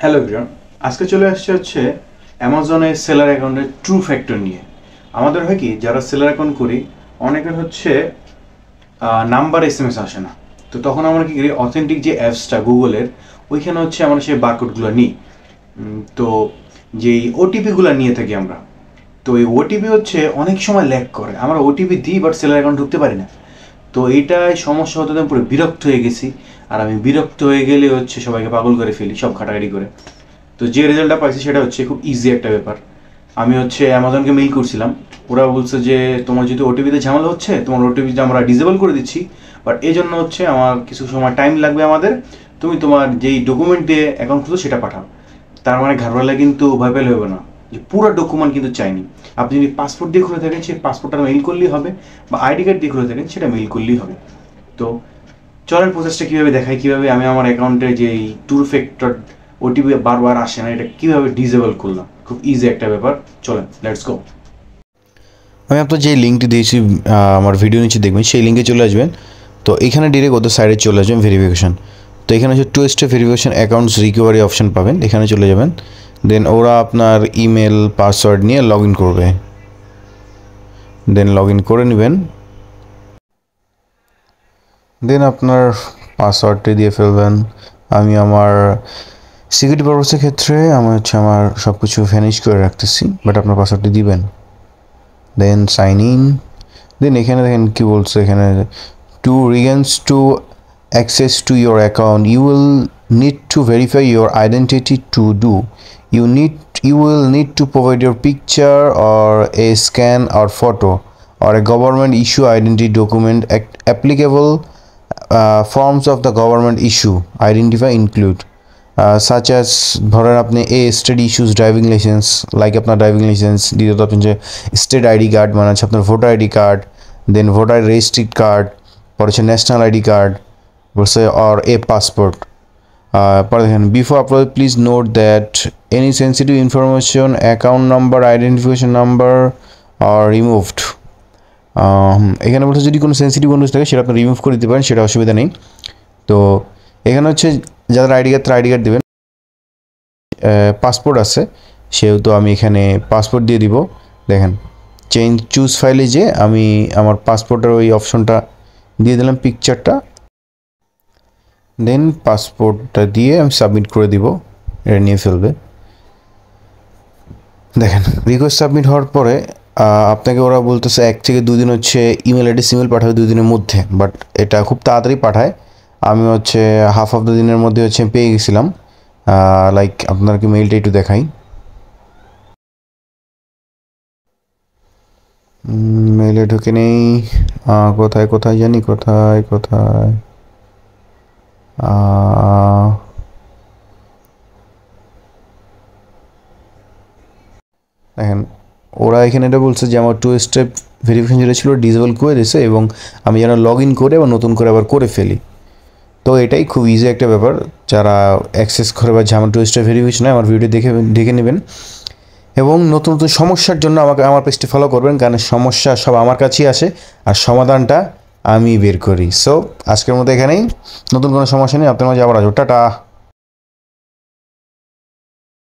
Hello everyone আজকে চলে আসছে হচ্ছে অ্যামাজনের সেলার অ্যাকাউন্টের ট্রু ফ্যাক্টর নিয়ে। আমাদের হয় কি, যারা সেলার অ্যাকাউন্ট করি, অনেকের হচ্ছে নাম্বার এস এম এস আসে না। তো তখন আমরা কি করি অথেন্টিক যে অ্যাপসটা গুগলের ওইখানে হচ্ছে আমরা সেই বারকোডগুলো নিই। তো যেই ওটিপিগুলো নিয়ে থাকি আমরা। তো এই ওটিপি হচ্ছে অনেক সময় ল্যাক করে। আমরা ওটিপি দিই বাট সেলার অ্যাকাউন্ট ঢুকতে পারি না। তো এইটাই সমস্যা হতে পুরো বিরক্ত হয়ে গেছি। আর আমি বিরক্ত হয়ে গেলে হচ্ছে সবাইকে পাগল করে ফেলি, সব ঘাটাঘাটি করে। তো যে রেজাল্টটা পাইছি সেটা হচ্ছে খুব ইজি একটা ব্যাপার। আমি হচ্ছে অ্যামাজনকে মেইল করছিলাম। ওরা বলছে যে, তোমার যদি ওটিপিতে ঝামেলা হচ্ছে, তোমার ওটিপিটা আমরা ডিসেবল করে দিচ্ছি বাট এই জন্য হচ্ছে আমার কিছু সময় টাইম লাগবে আমাদের। তুমি তোমার যেই ডকুমেন্ট দিয়ে অ্যাকাউন্ট খুলছো সেটা পাঠাও। তার মানে ঘাটওয়ালা কিন্তু ভয় পেলে হবে না, যে পুরো ডকুমেন্ট কিন্তু চাইনি। আপনি যদি পাসপোর্ট দিয়ে খুলে থাকেন, সেই পাসপোর্টটা মেইল করলেই হবে, বা আইডি কার্ড দিয়ে খুলে থাকেন, সেটা মেইল করলেই হবে। তো চলেন প্রসেসটা কীভাবে দেখায়? কীভাবে আমি আমার অ্যাকাউন্টে যে ট্যুর ফ্যাক্টর ওটিপি বারবার আসে না, এটা কীভাবে ডিসেবল করলাম? খুব ইজি একটা ব্যাপার। চলেন লেটস গো আমি আপনার যে লিঙ্কটি দিয়েছি আমার ভিডিও নিচে দেখবেন, সেই লিঙ্কে চলে আসবেন। তো এখানে ডিরেক্ট ওদের সাইডে চলে আসবেন ভেরিফিকেশান তো এখানে হচ্ছে two step verification accounts recovery option পাবেন, এখানে চলে যাবেন। দেন ওরা আপনার ইমেল পাসওয়ার্ড নিয়ে লগ ইন করবে। দেন লগ ইন করে নেবেন। দেন আপনার পাসওয়ার্ডটি দিয়ে ফেলবেন। আমি আমার সিকিউরিটি পারপাসের ক্ষেত্রে আমি হচ্ছে আমার সব কিছু ফিনিশ করে রাখতেছি বাট আপনার পাসওয়ার্ডটি দিবেন। দেন সাইন ইন দেন এখানে দেখেন কী বলছে, এখানে to regains to access to your account you will need to verify your identity to do you need you will need to provide your picture or a scan or photo or a government issue identity document Ac- of the government issue identify include uh, such as ধরেন আপনি a state issues driving licence like আপনার driving licence দ্বিতীয়ত আপনি যে state ID card মানে হচ্ছে আপনার voter ID card then voter registered card পরে হচ্ছে ন্যাশনাল আইডি কার্ড বলছে অর এ পাসপোর্ট পরে দেখেন before upload please note that any sensitive information account number identification number are removed এখানে বলছে যদি কোনো সেন্সিটিভ কোনো থাকে, সেটা আপনি রিমুভ করে দিতে পারেন, সেটা অসুবিধা নেই। তো এখানে হচ্ছে যাদের আইডি কার্ড তারা আইডি কার্ড দেবেন। পাসপোর্ট আছে, সেহেতু আমি এখানে পাসপোর্ট দিয়ে দিব। দেখেন চেঞ্জ চুজ ফাইলে যে আমি আমার পাসপোর্টের ওই অপশনটা দিয়ে দিলাম পিকচারটা দেন পাসপোর্টটা দিয়ে আমি সাবমিট করে দিব, এটা নিয়ে ফেলবে। দেখেন রিকোয়েস্ট সাবমিট হওয়ার পরে আপনাকে ওরা বলতেছে এক থেকে দুদিন হচ্ছে ইমেল অ্যাড্রেস ইমেল পাঠাবে দুই দিনের মধ্যে বাট এটা খুব তাড়াতাড়ি পাঠায়। আমি হচ্ছে হাফ অফ দ্য দিনের মধ্যে হচ্ছে পেয়ে গেছিলাম। লাইক আপনাকে মেইলটা একটু দেখাই। মেইলে ঢুকে নেই। কোথায় কোথায় জানি, কোথায় কোথায়? দেখেন ওরা এখানে এটা বলছে যে আমার টু স্টেপ ভেরিফিকেশন যেটা ছিল ডিজেবল করে দিয়েছে এবং আমি যেন লগ ইন করে আবার নতুন করে আবার করে ফেলি। তো এটাই খুব ইজি একটা ব্যাপার। যারা অ্যাক্সেস করে বা যেমন টু স্টেপ ভেরিফিকেশন আমার ভিডিও দেখে দেখে নেবেন। এবং নতুন নতুন সমস্যার জন্য আমাকে, আমার পেজটি ফলো করবেন, কারণ সমস্যা সব আমার কাছেই আসে আর সমাধানটা আমি বের করি। সো আজকের মতো এখানেই। নতুন কোনো সমস্যা নেই, আপনার মাঝে আবার আসব। টাটা!